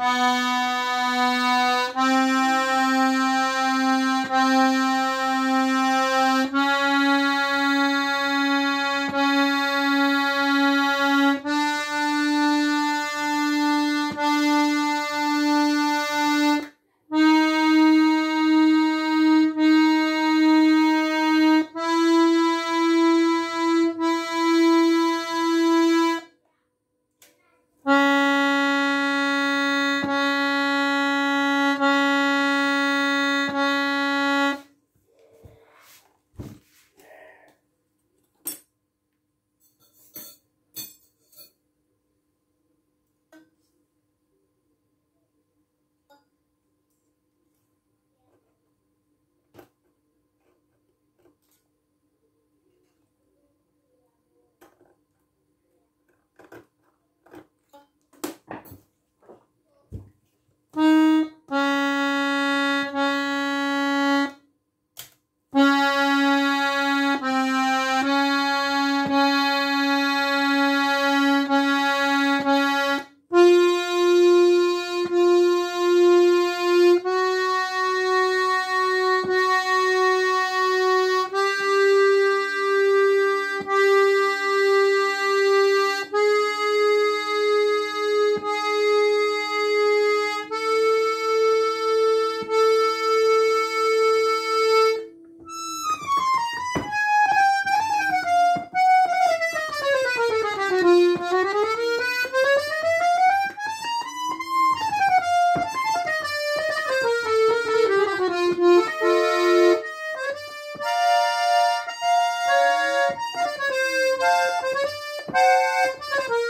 Música Thank you.